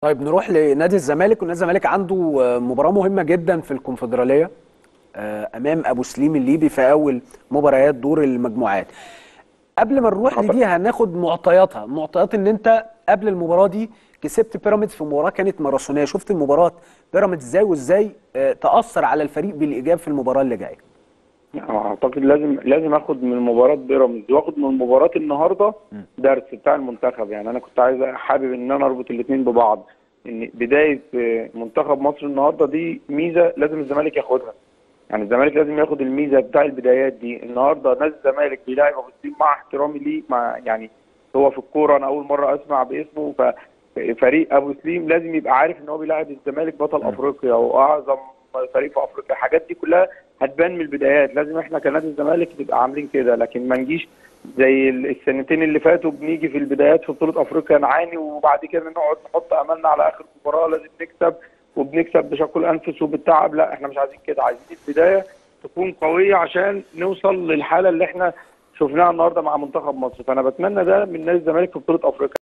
طيب نروح لنادي الزمالك ونادي الزمالك عنده مباراة مهمة جدا في الكونفدرالية آه، أمام أبو سليم الليبي في أول مباريات دور المجموعات. قبل ما نروح لدي هناخد معطياتها معطيات إن أنت قبل المباراة دي كسبت بيراميدز في مباراة كانت ماراثونية. شفت المباراة بيراميدز إزاي وإزاي آه، تأثر على الفريق بالإيجاب في المباراة اللي جاية؟ أعتقد لازم لازم آخد من مباراة بيراميدز واخد من مباراة النهارده درس بتاع المنتخب. يعني أنا كنت عايز حابب إن أنا أربط الاثنين ببعض. إن بداية منتخب مصر النهارده دي ميزة لازم الزمالك ياخدها. يعني الزمالك لازم ياخد الميزة بتاع البدايات دي. النهارده نادي الزمالك بيلاعب ابو سليم مع احترامي ليه مع يعني هو في الكورة أنا أول مرة أسمع باسمه. ففريق أبو سليم لازم يبقى عارف إن هو بيلاعب الزمالك بطل أفريقيا وأعظم فريق في أفريقيا. الحاجات دي كلها هتبان من البدايات. لازم إحنا كنادي الزمالك نبقى عاملين كده لكن ما نجيش زي السنتين اللي فاتوا بنيجي في البدايات في بطولة أفريقيا نعاني وبعد كده نقعد نحط أملنا على آخر مباراة. لازم نكسب وبنكسب بشكل أنفس وبالتعب. لا إحنا مش عايزين كده. عايزين البداية تكون قوية عشان نوصل للحالة اللي إحنا شفناها النهارده مع منتخب مصر. فأنا بتمنى ده من نادي الزمالك في بطولة أفريقيا.